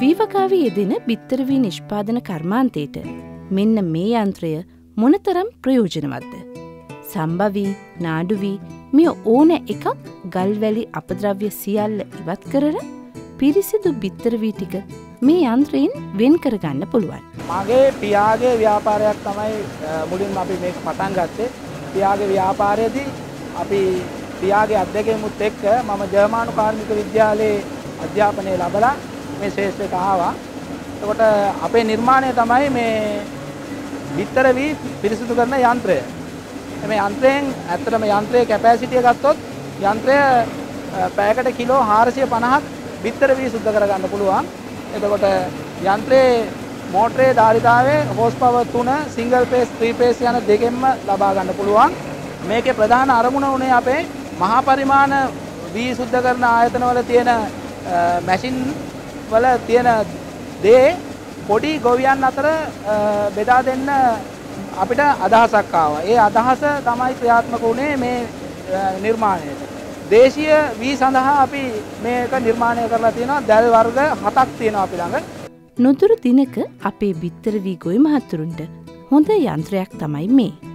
වීවකාවී යෙදෙන බිත්තරවී නිෂ්පාදන කර්මාන්තයට මෙන්න මේ යන්ත්‍රය මොනතරම් ප්‍රයෝජනවත්ද. සම්භවී නාඩුවී මෙ ඕන එකක් ගල්වැලි අපද්‍රව්‍ය සියල්ල ඉවත් කරන පිරිසිදු බිත්තරවී ටික මේ යන්ත්‍රයෙන් වෙන් කරගන්න පුළුවන්. මගේ පියාගේ ව්‍යාපාරයක් තමයි මුලින් අපි මේ පටන් ගත්තේ පියාගේ ව්‍යාපාරයේදී අපි පියාගේ අධ්‍යක්ෂකමුත් එක්ක මම ජර්මානු කාර්මික විද්‍යාලයේ අධ්‍යාපනය ලබලා මේ ශ්‍රේෂ්ඨයට ආවා. එතකොට අපේ නිර්මාණය තමයි මේ බිත්තර වී පිරිසිදු කරන යන්ත්‍රය. මේ යන්ත්‍රයෙන් ඇත්තටම යන්ත්‍රයේ කැපැසිටිය ගත්තොත් යන්ත්‍රය පැයකට කිලෝ 450ක් බිත්තර වී සුද්ධ කරගන්න පුළුවන්. එතකොට යන්ත්‍රයේ මෝටරේ ධාරිතාවය horse power 3 single phase three phase යන දෙකෙන්ම ලබා ගන්න පුළුවන්. මේකේ ප්‍රධාන අරමුණ උනේ අපේ මහා පරිමාණ වී සුද්ධ කරන ආයතනවල තියෙන මැෂින් වල තියෙන දේ පොඩි ගොවියන් අතර බෙදා දෙන්න අපිට අදහසක් ආවා. ඒ අදහස තමයි ක්‍රියාත්මක වුණේ මේ නිර්මාණයට. දේශීය වී සඳහා අපි මේක නිර්මාණය කරලා තියෙනවා දැල් වර්ග හතක් තියෙනවා අපි ළඟ. නොදුරු දිනක අපේ බිත්තර වී ගොයි මහත්තුරුන්ට හොඳ යන්ත්‍රයක් තමයි මේ.